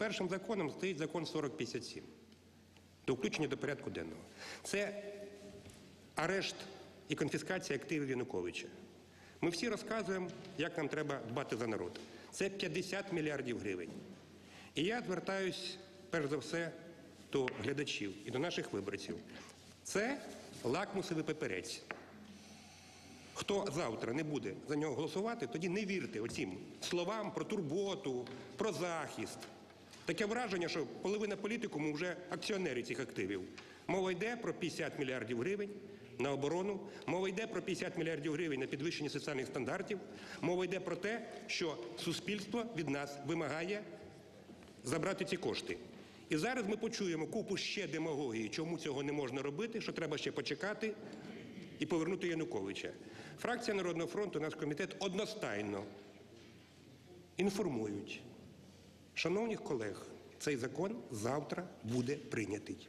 Першим законом стоїть закон 4057 до включення до порядку денного. Це арешт і конфіскація активів Януковича. Ми всі розказуємо, як нам треба дбати за народ. Це 50 мільярдів гривень. І я звертаюсь перш за все до глядачів і до наших виборців. Це лакмусовий паперець. Хто завтра не буде за нього голосувати, тоді не вірте оцім словам про турботу, про захист. Таке враження, що половина політикуму вже акціонери цих активів. Мова йде про 50 мільярдів гривень на оборону, мова йде про 50 мільярдів гривень на підвищення соціальних стандартів, мова йде про те, що суспільство від нас вимагає забрати ці кошти. І зараз ми почуємо купу ще демагогії, чому цього не можна робити, що треба ще почекати і повернути Януковича. Фракція Народного фронту, наш комітет одностайно інформують шановних колег, цей закон завтра буде прийнятий.